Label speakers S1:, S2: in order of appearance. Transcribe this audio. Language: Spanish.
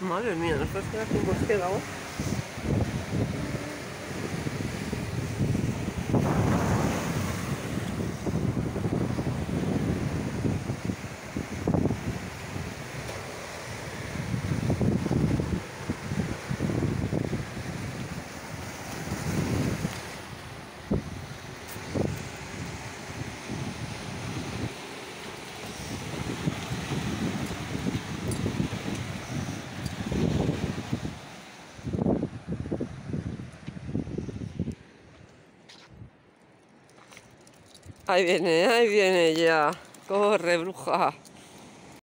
S1: Madre mía, nosotros quedamos con bosque, Ahí viene, ahí viene ya. Corre, bruja.